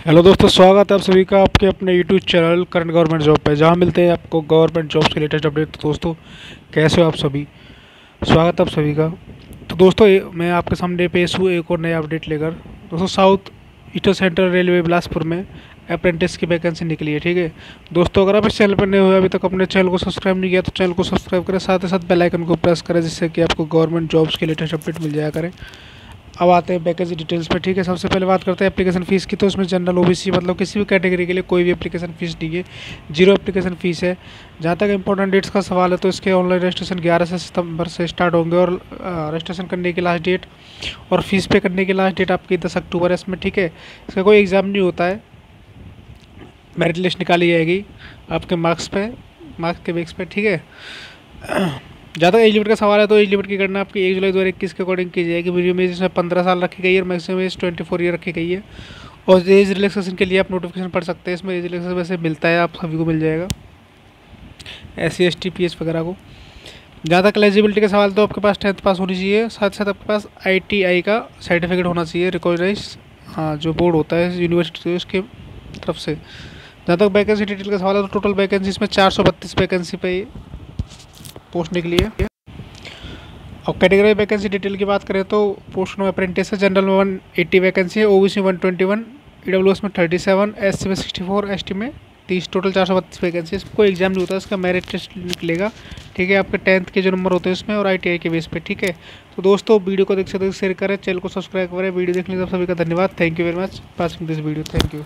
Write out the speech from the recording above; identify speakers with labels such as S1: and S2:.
S1: Hello दोस्तों, स्वागत है आप सभी का आपके अपने YouTube channel current government job पे। जहाँ मिलते हैं आपको गवर्नमेंट जॉब्स के लेटेस्ट अपडेट तो दोस्तों, कैसे हो आप सभी? स्वागत है आप सभी का। तो दोस्तों मैं आपके सामने पेश हूँ एक और नया अपडेट लेकर। दोस्तों south eastern central railway Bilaspur में अप्रेंटिस की वैकेंसी निकली है, ठीक है? दोस्तों, अगर आप इस चैनल पर नहीं हुए अभी तक अपने चैनल को सब्सक्राइब नहीं किया तो चैनल को सब्सक्राइब करें। साथ ही साथ बेल आइकन को प्रेस करें, जिससे कि आपको गवर्नमेंट जॉब्स के लेटेस्ट अपडेट मिल जाया करें। अब आते हैं वैकेंसी डिटेल्स पे, ठीक है? सबसे पहले बात करते हैं एप्लीकेशन फ़ीस की। तो उसमें जनरल ओबीसी मतलब किसी भी कैटेगरी के लिए कोई भी एप्लीकेशन फ़ीस नहीं है। ज़ीरो एप्लीकेशन फ़ीस है। जहाँ तक इंपॉर्टेंट डेट्स का सवाल है तो इसके ऑनलाइन रजिस्ट्रेशन ग्यारह से सितंबर से स्टार्ट होंगे और रजिस्ट्रेशन करने की लास्ट डेट और फ़ीस पे करने की लास्ट डेट आपकी दस अक्टूबर है इसमें, ठीक है? इसका कोई एग्ज़ाम नहीं होता है। मेरिट लिस्ट निकाली जाएगी आपके मार्क्स पे मार्क्स के बेस पे, ठीक है? ज़्यादा एज लिमिट का सवाल है तो एज लिमिट की गणना आपकी एक जुलाई दो हज़ार इक्कीस के अकॉर्डिंग की जाएगी। मिनिमम एज इसमें पंद्रह साल रखी गई है और maximum age twenty four year रखी गई है। और एज रिलैक्सेशन के लिए आप नोटिफिकेशन पढ़ सकते हैं। इसमें एज रिलैक्सेशन वैसे मिलता है, आप सभी को मिल जाएगा। S C S T P S वगैरह को। जहाँ तक एलिजिबिलिटी का सवाल तो आपके पास टेंथ पास होनी चाहिए। साथ साथ आपके पास आई टी आई का सर्टिफिकेट होना चाहिए रिकॉग्नाइज हाँ जो बोर्ड होता है यूनिवर्सिटी उसके तरफ़ से। जहाँ तक वैकेंसी डिटेल का सवाल है तो टोटल वैकेंसी इसमें चार सौ बत्तीस वैकेंसी पे पोस्ट निकली है और कैटेगरी वैकेंसी डिटेल की बात करें तो पोस्ट में अप्रेंटिस है जनरल में वन एट्टी वैकेंसी है O B C one twenty one E W S में थर्टी सेवन एस सी में सिक्सटी फोर एस टी में तीस टोटल चार सौ बत्तीस वैकेंसी कोई एग्ज़ाम नहीं होता, इसका मेरिट टेस्ट निकलेगा। ठीक है, आपके टेंथ के जो नंबर होते हैं उसमें और आई टी आई के बेस पे, ठीक है? तो दोस्तों, वीडियो को देख सकते शेयर करें चैनल को सब्सक्राइब करें, वीडियो देखने का सभी का धन्यवाद। Thank you very much passing this video thank you